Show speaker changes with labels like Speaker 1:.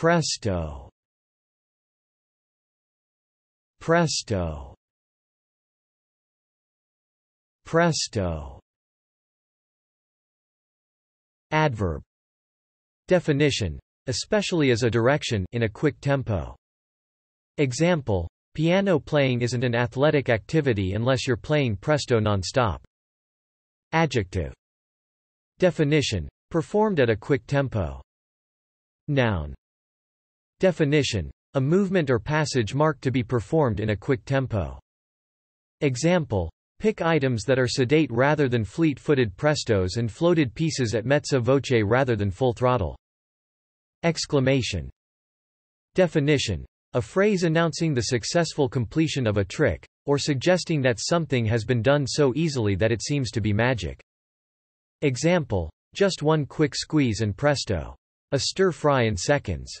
Speaker 1: Presto. Presto. Presto. Adverb. Definition. Especially as a direction in a quick tempo. Example. Piano playing isn't an athletic activity unless you're playing presto non-stop. Adjective. Definition. Performed at a quick tempo. Noun. Definition. A movement or passage marked to be performed in a quick tempo. Example. Pick items that are sedate rather than fleet-footed prestos and floated pieces at mezza voce rather than full throttle. Exclamation. Definition. A phrase announcing the successful completion of a trick, or suggesting that something has been done so easily that it seems to be magic. Example. Just one quick squeeze and presto. A stir fry in seconds.